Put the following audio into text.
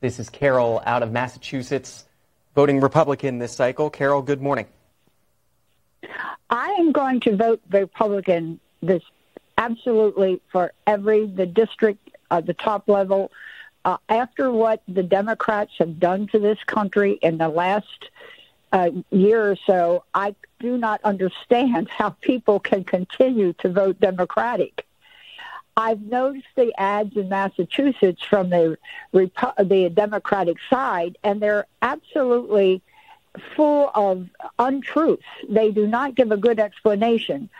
This is Carol out of Massachusetts, voting Republican this cycle. Carol, good morning. I am going to vote Republican this absolutely for every the district at uh, the top level. Uh, after what the Democrats have done to this country in the last uh, year or so, I do not understand how people can continue to vote Democratic. I've noticed the ads in Massachusetts from the the Democratic side, and they're absolutely full of untruths. They do not give a good explanation